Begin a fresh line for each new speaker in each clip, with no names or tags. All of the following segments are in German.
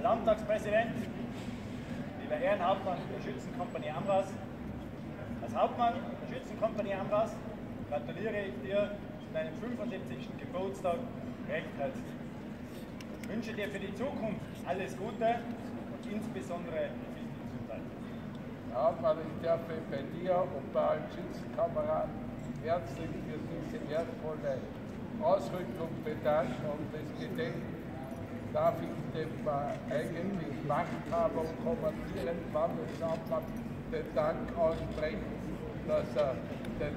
Landtagspräsident, lieber Ehrenhauptmann der Schützenkompanie Ambras, als Hauptmann der Schützenkompanie Ambras gratuliere ich dir zu deinem 75. Geburtstag recht herzlich. Ich wünsche dir für die Zukunft alles Gute und insbesondere viel Gesundheit.
Herr Hauptmann, ich darf bei dir und bei allen Schützenkameraden herzlich für diese wertvolle Ausrückung bedanken und das Gedenken darf ich dem äh, eigentlich Machthaber und kommandierenden Landeshauptmann den Dank aussprechen, dass er den,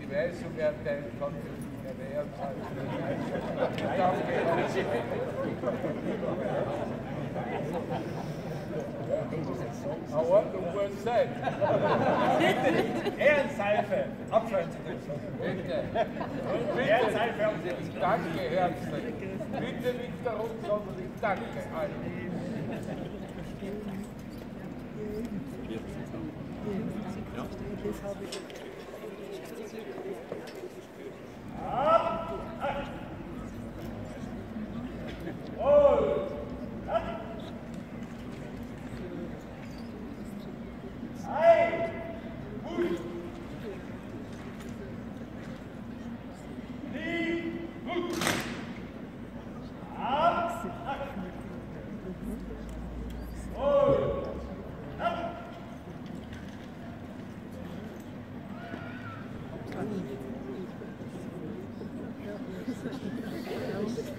die Weisung erteilen kann für eine Ehrzeit. Danke. Muss sein.
Bitte, Ehrenseife abfallen zu dürfen.
Bitte.
Ehrenseife abfallen.
Ich danke herzlich. Bitte nicht darum, sondern ich danke allen.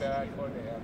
that I could have.